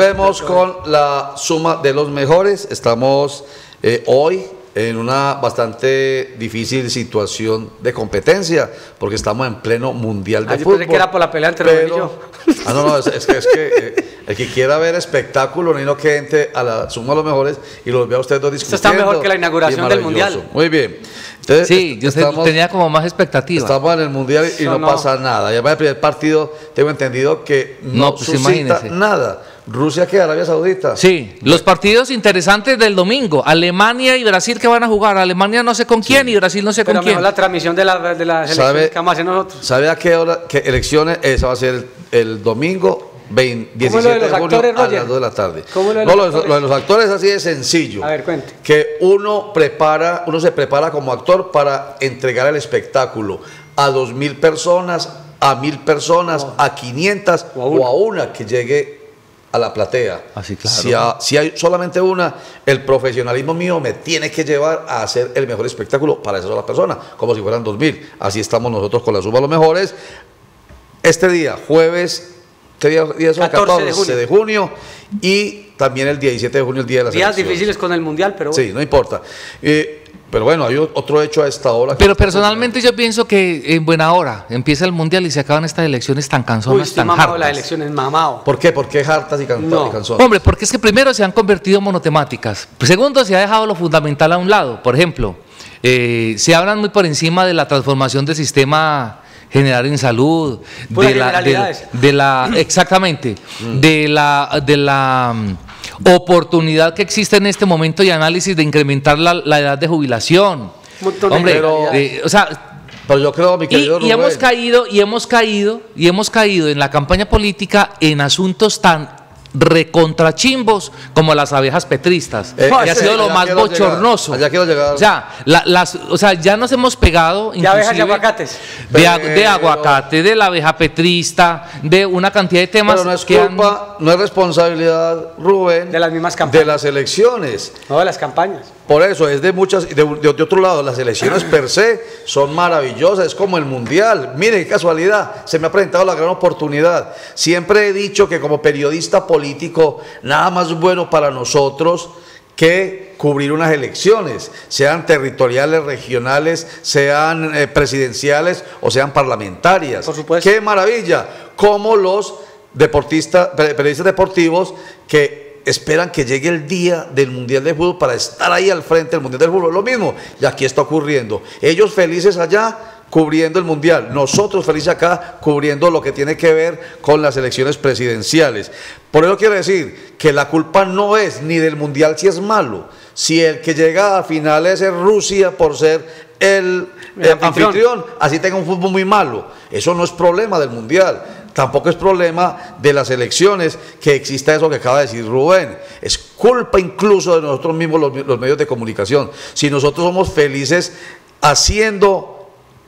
Volvemos con la suma de los mejores. Estamos eh, hoy en una bastante difícil situación de competencia, porque estamos en pleno mundial de Ah, yo fútbol. pensé que era por la pelea entre y yo. Ah, no, no, es, es que, es que eh, el que quiera ver espectáculo, ni no que entre a la suma de los mejores y los vea ustedes dos discutiendo. está mejor que la inauguración y del. Mundial. Muy bien. Entonces, Sí, yo sé- estamos- tenía como más expectativa. Estamos en el mundial y no, no. pasa nada. Ya va el primer partido, tengo entendido que no, No, pues suscita imagínese. nada. Rusia que Arabia Saudita. Sí, los partidos interesantes del domingo. Alemania y Brasil que van a jugar. Alemania no sé con quién y Brasil no sé Pero con quién. la transmisión de la, de la que vamos a hacer nosotros. ¿Sabe a qué hora, qué elecciones? Esa va a ser el, el domingo 20, ¿Cómo es lo 17 de junio actores, a las 2 de la tarde. ¿Cómo lo de no, los lo, de- actores? lo de los actores así de sencillo. A ver, cuente. Que uno prepara, uno se prepara como actor para entregar el espectáculo a dos mil personas, a mil personas, a 500 O a o una. a una que llegue a la platea. Ah, sí, claro. Si, a- si hay solamente una, el profesionalismo mío me tiene que llevar a hacer el mejor espectáculo para esa sola persona, como si fueran dos mil. Así estamos nosotros con la suma de los mejores. Este día, jueves, ¿qué día, día es hoy? 14 de junio. de junio, y también el 17 de junio, el día de las Días elecciones. difíciles con el Mundial, pero bueno. Sí, no importa. Eh, pero bueno, hay otro hecho a esta hora. Pero personalmente yo pienso que en buena hora empieza el mundial y se acaban estas elecciones tan Uy, cansonas, estoy tan mamado de las hartas. elecciones, mamado. ¿Por qué? ¿Por qué hartas y, canta- No. y canzones? Hombre, porque es que primero se han convertido en monotemáticas. Segundo, se ha dejado lo fundamental a un lado. Por ejemplo, eh, se hablan muy por encima de la transformación del sistema general en salud, de la, de, de la, exactamente, Mm. de la, de la mm, oportunidad que existe en este momento y análisis de incrementar la, la edad de jubilación. De Hombre, generalidades. eh, o sea, Pero yo creo, mi y, querido y hemos Rubén, caído, y hemos caído, y hemos caído en la campaña política en asuntos tan recontrachimbos como las abejas petristas, Eh, que ha sido lo más llegar, bochornoso. allá quiero llegar. O sea, la- las, o sea, ya nos hemos pegado De abejas y aguacates. De, aguacate, de la abeja petrista, de una cantidad de temas pero no es que han- culpa, no es responsabilidad, Rubén, De las mismas campañas. de las elecciones. No, de las campañas. Por eso es de muchas, de, de- de otro lado, las elecciones per se son maravillosas, es como el mundial. Mire qué casualidad, se me ha presentado la gran oportunidad. Siempre he dicho que como periodista político, nada más bueno para nosotros que cubrir unas elecciones, sean territoriales, regionales, sean eh, presidenciales o sean parlamentarias. Por supuesto. Qué maravilla, como los deportistas, pe- periodistas deportivos que esperan que llegue el día del Mundial de Fútbol para estar ahí al frente del Mundial de Fútbol. Lo mismo, y aquí está ocurriendo. Ellos felices allá cubriendo el Mundial, nosotros felices acá cubriendo lo que tiene que ver con las elecciones presidenciales. Por eso quiero decir que la culpa no es ni del Mundial si es malo, si el que llega a finales es Rusia por ser el, El eh, anfitrión. anfitrión, así tenga un fútbol muy malo. Eso no es problema del Mundial. Tampoco es problema de las elecciones que exista eso que acaba de decir Rubén. Es culpa incluso de nosotros mismos los, los medios de comunicación. Si nosotros somos felices haciendo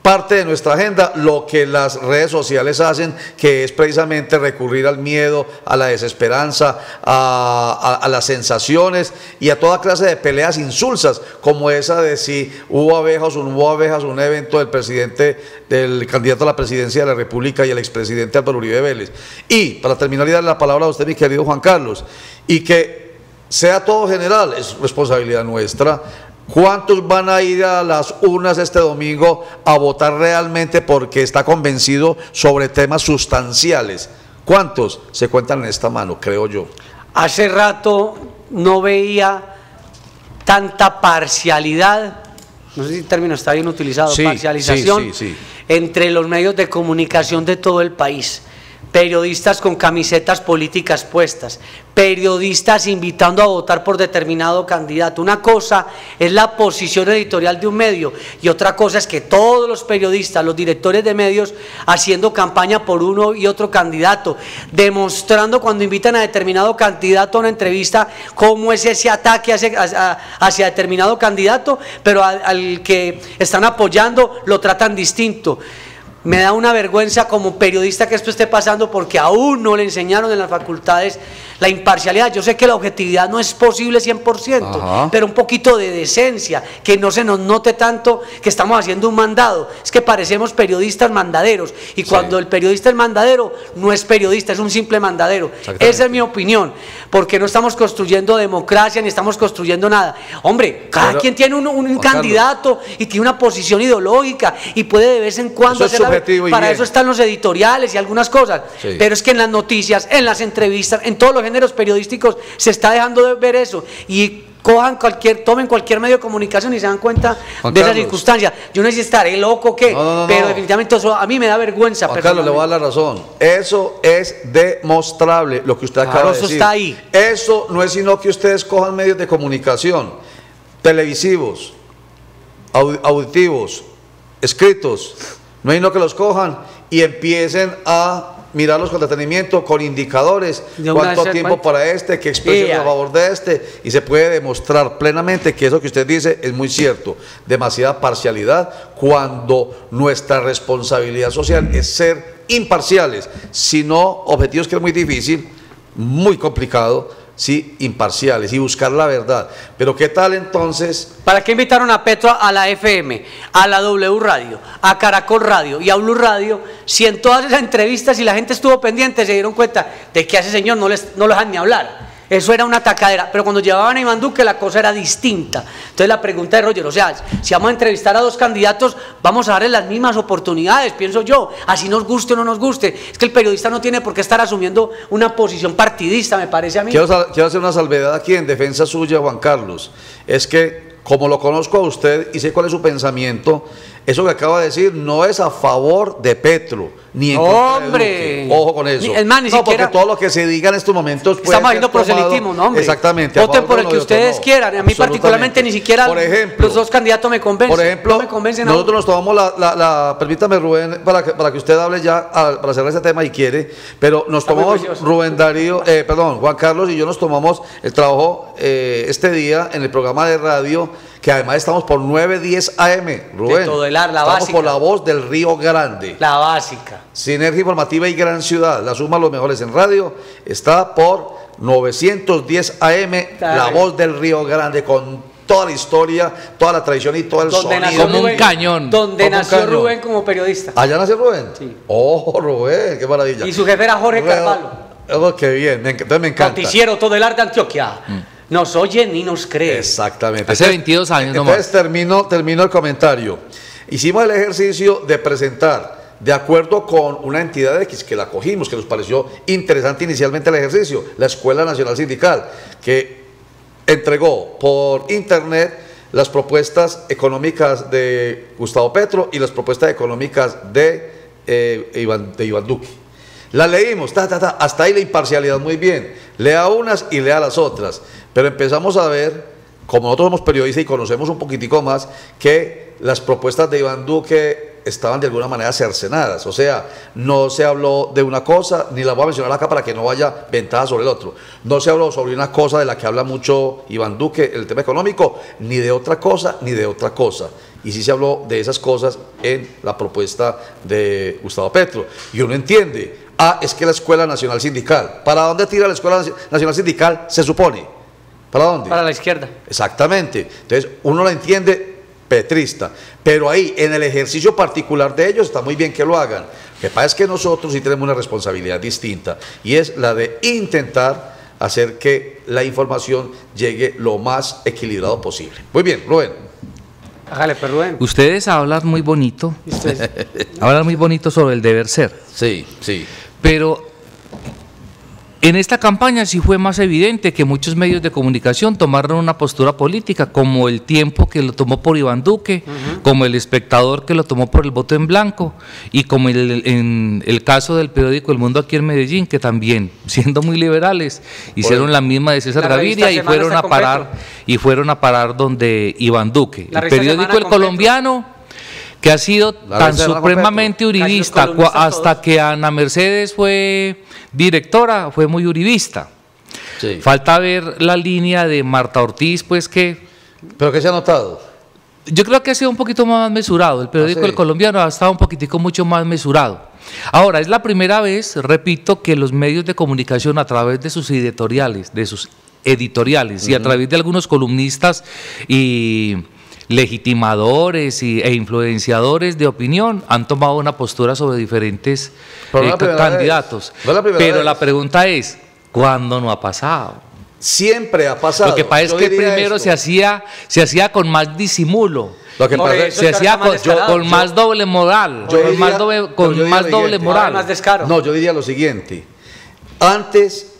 parte de nuestra agenda lo que las redes sociales hacen, que es precisamente recurrir al miedo, a la desesperanza, a, las sensaciones y a toda clase de peleas insulsas, como esa de si hubo abejas o no hubo abejas, un evento del presidente, del candidato a la presidencia de la República y el expresidente Álvaro Uribe Vélez. Y para terminar y darle la palabra a usted, mi querido Juan Carlos, y que sea todo general, es responsabilidad nuestra. ¿Cuántos van a ir a las urnas este domingo a votar realmente porque está convencido sobre temas sustanciales? ¿Cuántos se cuentan en esta mano, creo yo? Hace rato no veía tanta parcialidad, no sé si el término está bien utilizado, Sí, parcialización sí, sí, sí. entre los medios de comunicación de todo el país. Periodistas con camisetas políticas puestas, periodistas invitando a votar por determinado candidato. Una cosa es la posición editorial de un medio y otra cosa es que todos los periodistas, los directores de medios, haciendo campaña por uno y otro candidato, demostrando cuando invitan a determinado candidato a una entrevista cómo es ese ataque hacia, determinado candidato, pero al que están apoyando lo tratan distinto. Me da una vergüenza como periodista que esto esté pasando porque aún no le enseñaron en las facultades la imparcialidad. Yo sé que la objetividad no es posible 100%, Ajá. pero un poquito de decencia, que no se nos note tanto que estamos haciendo un mandado. Es que parecemos periodistas mandaderos y cuando el periodista es mandadero, no es periodista, es un simple mandadero. Esa es mi opinión, porque no estamos construyendo democracia ni estamos construyendo nada. Hombre, cada Pero, quien tiene un, candidato y tiene una posición ideológica y puede de vez en cuando hacer y para bien. eso están los editoriales y algunas cosas. Sí. Pero es que en las noticias, en las entrevistas, en todos los géneros periodísticos se está dejando de ver eso y cojan cualquier, tomen cualquier medio de comunicación y se dan cuenta Juan de esa Carlos. circunstancia. Yo no sé si estaré loco o qué, No, no, no, pero definitivamente eso a mí me da vergüenza. Juan Carlos, le voy a dar la razón. Eso es demostrable, lo que usted Claro, acaba de eso decir. está ahí. Eso no es sino que ustedes cojan medios de comunicación, televisivos, au- auditivos, escritos, no hay no que los cojan y empiecen a mirarlos con detenimiento, con indicadores, cuánto tiempo ¿cuánto? para este, qué expresiones Yeah. a favor de este, y se puede demostrar plenamente que eso que usted dice es muy cierto, demasiada parcialidad, cuando nuestra responsabilidad social es ser imparciales, sino objetivos que es muy difícil, muy complicado, sí, imparciales y buscar la verdad. Pero ¿qué tal entonces? ¿Para qué invitaron a Petro a la FM, a la W Radio, a Caracol Radio y a Blue Radio? Si en todas esas entrevistas y la gente estuvo pendiente, se dieron cuenta de que a ese señor no, les, no lo dejan ni hablar. Eso era una tacadera. Pero cuando llevaban a Iván Duque, la cosa era distinta. Entonces, la pregunta de Roger, o sea, si vamos a entrevistar a dos candidatos, vamos a darles las mismas oportunidades, pienso yo. Así nos guste o no nos guste. Es que el periodista no tiene por qué estar asumiendo una posición partidista, me parece a mí. Quiero, hacer una salvedad aquí en defensa suya, Juan Carlos. Es que, como lo conozco a usted y sé cuál es su pensamiento, eso que acaba de decir no es a favor de Petro, ni en contra de ¡Hombre! Duque. Ojo con eso. Ni- es más, ni no, siquiera- porque todo lo que se diga en estos momentos puede Estamos haciendo proselitismo, ¿no, hombre? Exactamente. Voten por el que ustedes no. quieran. A mí particularmente ni siquiera Por ejemplo, los dos candidatos me convencen. Por ejemplo, no me convencen nosotros nos tomamos la, la- la- permítame Rubén, para que, para que usted hable ya, a- para cerrar ese tema y quiere, pero nos Está tomamos. Rubén Darío, eh, perdón, Juan Carlos y yo nos tomamos el trabajo eh, este día en el programa de radio, que además estamos por 910 AM, Rubén. todo el ar, la estamos básica. por la voz del Río Grande. La básica. Sinergia informativa y gran ciudad. La suma de los mejores en radio está por 910 AM, la voz del Río Grande con toda la historia, toda la tradición y todo el Donde sonido. nació Como un cañón. Donde Como nació cañón. Rubén como periodista. ¿Allá nació Rubén? Sí. Oh, Rubén, qué maravilla. Y su jefe era Jorge Rubén, Carvalho. Oh, qué bien, me entonces me encanta. Noticiero todo el arte de Antioquia. Nos oye ni nos cree. Exactamente. Hace 22 años Entonces nomás. termino, termino el comentario. Hicimos el ejercicio de presentar, de acuerdo con una entidad X que la cogimos, que nos pareció interesante inicialmente el ejercicio, la Escuela Nacional Sindical, que entregó por internet las propuestas económicas de Gustavo Petro y las propuestas económicas de, eh, Iván, de Iván Duque. Las leímos, ta, ta, ta, hasta ahí la imparcialidad muy bien. Lea unas y lea las otras. Pero empezamos a ver, como nosotros somos periodistas y conocemos un poquitico más, que las propuestas de Iván Duque estaban de alguna manera cercenadas. O sea, no se habló de una cosa, ni la voy a mencionar acá para que no vaya ventaja sobre el otro. No se habló sobre una cosa de la que habla mucho Iván Duque, el tema económico, ni de otra cosa, ni de otra cosa. Y sí se habló de esas cosas en la propuesta de Gustavo Petro. Y uno entiende, ah, es que la Escuela Nacional Sindical. ¿Para dónde tira la Escuela Nacional Sindical? Se supone. ¿Para dónde? Para la izquierda. Exactamente. Entonces, uno la entiende petrista. Pero ahí, en el ejercicio particular de ellos, está muy bien que lo hagan. Lo que pasa es que nosotros sí tenemos una responsabilidad distinta y es la de intentar hacer que la información llegue lo más equilibrado posible. Muy bien, Rubén. Hágale, pues Rubén. Ustedes hablan muy bonito, ustedes- hablan muy bonito sobre el deber ser, Sí, sí. Pero en esta campaña sí fue más evidente que muchos medios de comunicación tomaron una postura política, como el tiempo que lo tomó por Iván Duque, como el espectador que lo tomó por el voto en blanco, y como el, en el caso del periódico El Mundo aquí en Medellín, que también, siendo muy liberales, hicieron la misma de César La Gaviria y fueron a parar completo. y fueron a parar donde Iván Duque. La el periódico El completo. Colombiano que ha sido La tan supremamente uribista hasta todos. que Ana Mercedes fue directora, fue muy uribista. sí. Falta ver la línea de Marta Ortiz, pues que ¿Pero qué se ha notado? yo creo que ha sido un poquito más mesurado. El periódico Ah, sí. El Colombiano ha estado un poquitico mucho más mesurado. Ahora, es la primera vez, repito, que los medios de comunicación a través de sus editoriales, de sus editoriales y a través de algunos columnistas y legitimadores y, e influenciadores de opinión han tomado una postura sobre diferentes eh, candidatos. vez. La Pero vez. la pregunta es, ¿cuándo no ha pasado? Siempre ha pasado. Lo que pasa es que primero esto. se hacía, se hacía con más disimulo. Lo que pasa se hacía con, más descarado. con más doble moral, Yo con diría- más doble, con más lo doble moral. más descaro. No, yo diría lo siguiente. Antes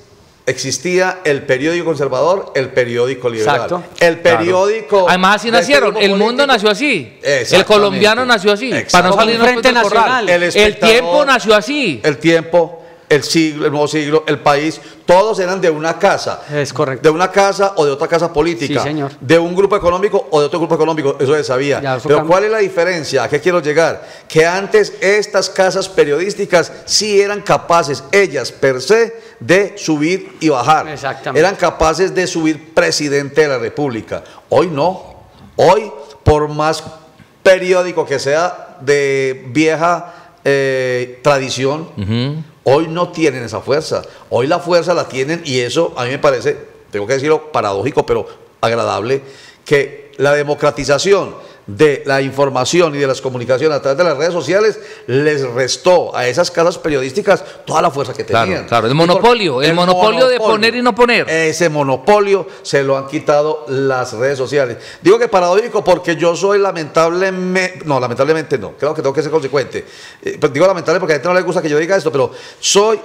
existía el periódico conservador, el periódico liberal. Exacto. El periódico. Además, así nacieron. El mundo nació así. El colombiano nació así. Para no salir frente nacional. El El, tiempo nació así. El tiempo, el siglo, el nuevo siglo, el país, todos eran de una casa. Es correcto. De una casa o de otra casa política. Sí, señor. De un grupo económico o de otro grupo económico. Eso se sabía. Ya, eso Pero cambia. ¿cuál es la diferencia? ¿A qué quiero llegar? Que antes estas casas periodísticas sí eran capaces, ellas per se, de subir y bajar. Exactamente. Eran capaces de subir presidente de la República. Hoy no. Hoy, por más periódico que sea de vieja eh, tradición. Hoy no tienen esa fuerza. Hoy la fuerza la tienen y eso a mí me parece, tengo que decirlo, paradójico, pero agradable, que la democratización de la información y de las comunicaciones a través de las redes sociales les restó a esas casas periodísticas toda la fuerza que Claro, tenían. claro, el Y por- monopolio, el monopolio de poner y no poner. Ese monopolio se lo han quitado las redes sociales. Digo que paradójico porque yo soy lamentablemente, no, lamentablemente no, creo que tengo que ser consecuente. Eh, pero digo lamentable porque a la gente no le gusta que yo diga esto, pero soy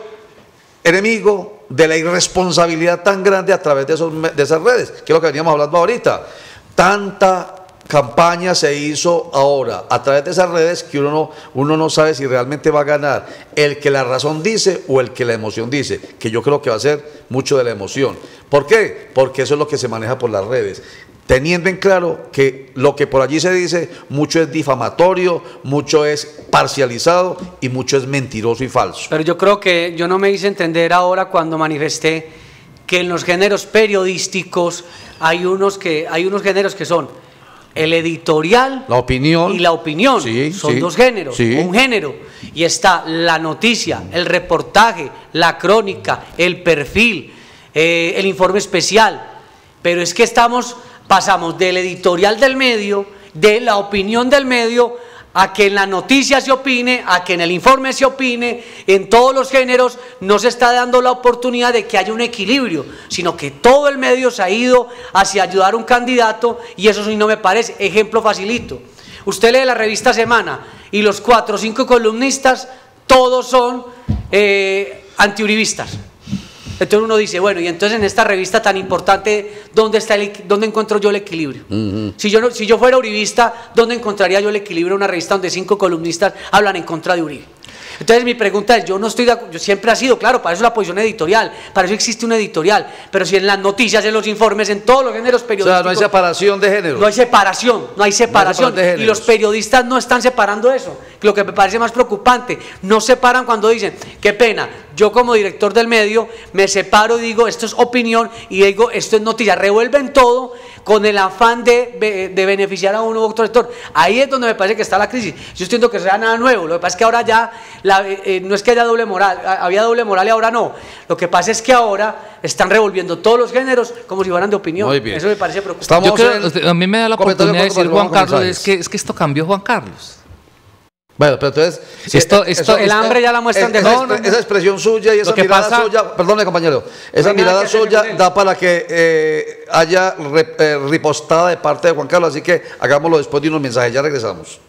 enemigo de la irresponsabilidad tan grande a través de, esos, de esas redes, que es lo que veníamos hablando ahorita. Tanta campaña se hizo ahora a través de esas redes que uno no, uno no sabe si realmente va a ganar el que la razón dice o el que la emoción dice, que yo creo que va a ser mucho de la emoción. ¿Por qué? Porque eso es lo que se maneja por las redes. Teniendo en claro que lo que por allí se dice, mucho es difamatorio, mucho es parcializado y mucho es mentiroso y falso. Pero yo creo que yo no me hice entender ahora cuando manifesté que en los géneros periodísticos hay unos que hay unos géneros que son el editorial La opinión. y la opinión. Sí, son sí, dos géneros, sí. un género. Y está la noticia, el reportaje, la crónica, el perfil, eh, el informe especial. Pero es que estamos, pasamos del editorial del medio, de la opinión del medio, a que en la noticia se opine, a que en el informe se opine, en todos los géneros no se está dando la oportunidad de que haya un equilibrio, sino que todo el medio se ha ido hacia ayudar a un candidato y eso sí no me parece. Ejemplo facilito. Usted lee la revista Semana y los cuatro o cinco columnistas, todos son eh, antiuribistas. Entonces uno dice, bueno, y entonces en esta revista tan importante, ¿dónde, está el, dónde encuentro yo el equilibrio? si, yo no- si yo fuera uribista, ¿dónde encontraría yo el equilibrio en una revista donde cinco columnistas hablan en contra de Uribe? Entonces mi pregunta es, yo no estoy de yo siempre ha sido, claro, para eso la posición editorial, para eso existe una editorial, pero si en las noticias, en los informes, en todos los géneros O periodísticos... sea, no hay separación de género. No hay separación, no hay separación. y los periodistas no están separando eso. Lo que me parece más preocupante, no separan cuando dicen, qué pena, yo como director del medio me separo y digo, esto es opinión y digo, esto es noticia. Revuelven todo con el afán de, de beneficiar a uno u otro sector. Ahí es donde me parece que está la crisis. Yo entiendo que sea nada nuevo. Lo que pasa es que ahora ya, la- eh, eh, no es que haya doble moral, ha- había doble moral y ahora no. Lo que pasa es que ahora están revolviendo todos los géneros como si fueran de opinión. Muy bien. Eso me parece preocupante. Estamos Yo creo- en- usted- a mí me da la oportunidad de decir Juan Carlos, es que, es que esto cambió Juan Carlos. Bueno, pero entonces. Esto- eh, el hambre ya la muestran es- de esa, no, esa expresión suya y esa mirada pasa- suya, perdone compañero, esa mirada suya da para que eh, haya re- eh, ripostada de parte de Juan Carlos, así que hagámoslo después de unos mensajes, ya regresamos.